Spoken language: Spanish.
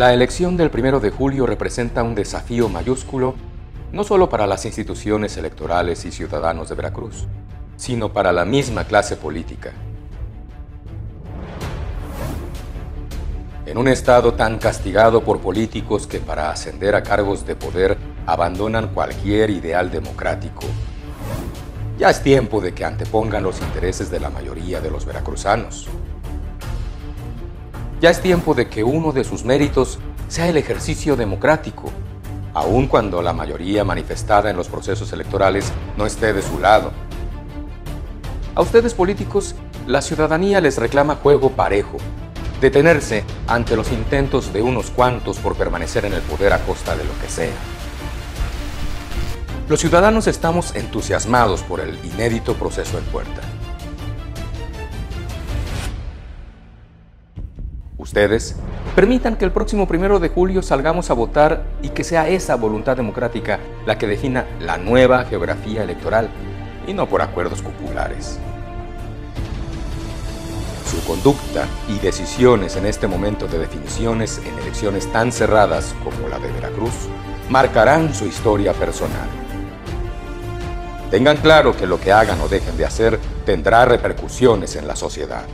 La elección del primero de julio representa un desafío mayúsculo no solo para las instituciones electorales y ciudadanos de Veracruz, sino para la misma clase política. En un estado tan castigado por políticos que para ascender a cargos de poder abandonan cualquier ideal democrático, ya es tiempo de que antepongan los intereses de la mayoría de los veracruzanos. Ya es tiempo de que uno de sus méritos sea el ejercicio democrático, aun cuando la mayoría manifestada en los procesos electorales no esté de su lado. A ustedes políticos, la ciudadanía les reclama juego parejo, detenerse ante los intentos de unos cuantos por permanecer en el poder a costa de lo que sea. Los ciudadanos estamos entusiasmados por el inédito proceso en puerta. Ustedes permitan que el próximo primero de julio salgamos a votar y que sea esa voluntad democrática la que defina la nueva geografía electoral y no por acuerdos populares. Su conducta y decisiones en este momento de definiciones en elecciones tan cerradas como la de Veracruz marcarán su historia personal. Tengan claro que lo que hagan o dejen de hacer tendrá repercusiones en la sociedad.